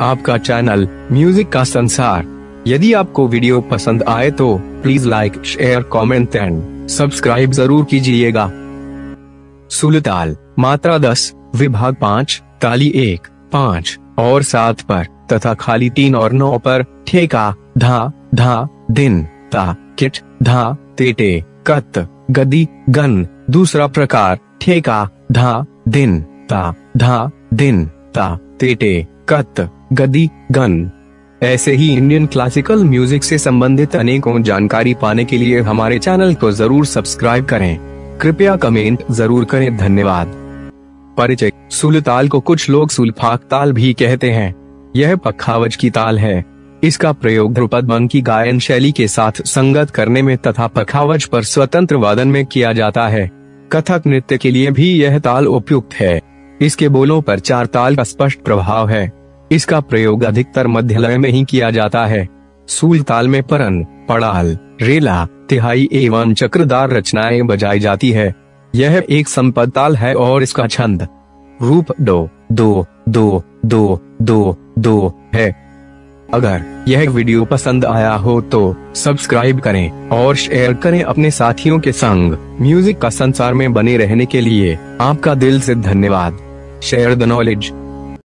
आपका channel music का संसार। यदि आपको वीडियो पसंद आए तो please like share comment and subscribe ज़रूर कीजिएगा। सुलताल, मात्रा दस, विभाग पाँच, ताली एक, पाँच, और सात पर, तथा खाली तीन और नौ पर, ठेका, धा धा, दिन, ता, किट, धा, तेटे, कत, गदी, गन, दूसरा प्रकार, ठेका, धा, दिन, ता, धा, दिन, ता, तेटे, कत गदी, गन। ऐसे ही इंडियन क्लासिकल म्यूज़िक से संबंधित अनेकों जानकारी पाने के लिए हमारे चैनल को ज़रूर सब्सक्राइब करें। कृपया कमेंट ज़रूर करें। धन्यवाद। परिचय। सुलताल को कुछ लोग सुल्फाक ताल भी कहते हैं। यह पखावज की ताल है। इसका प्रयोग ध्रुपद मन की गायन शैली के साथ संगत करने में तथा पखावज पर स्वतंत्र वादन में किया जाता है। कथक नृत्य के लिए भी यह ताल उपयुक्त है। इसके बोलों पर चार ताल का स्पष्ट प्रभाव है। इसका प्रयोग अधिकतर मध्य लय में ही किया जाता है। सूल ताल में परन, पड़ाल, रेला, तिहाई एवं चक्रदार रचनाएँ बजाई जाती है। यह एक संपद ताल है और इसका छंद, रूप दो दो दो दो दो दो है। अगर यह वीडियो पसंद आया हो तो सब्सक्राइब करें और शेयर करें अपने साथियों के संग। म्यूज़िक का संसार में बने रहने के लिए आपका दिल से धन्यवाद। Share the knowledge.